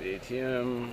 ATM.